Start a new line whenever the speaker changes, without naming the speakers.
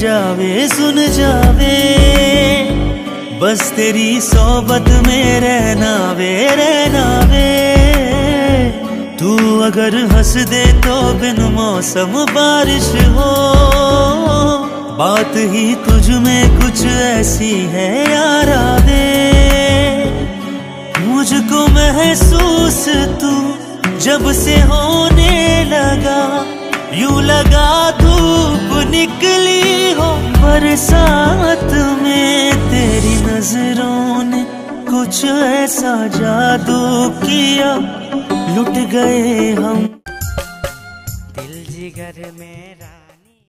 जावे, सुन जावे। बस तेरी सोबत में रहना वे रहना वे तू अगर हंस दे तो बिन मौसम बारिश हो। बात ही तुझ में कुछ ऐसी है यारा दे मुझको महसूस तू जब से होने लगा। यू लगा हो बरसात में तेरी नज़रों ने कुछ ऐसा जादू किया। लुट गए हम।
दिल जिगर मेरा।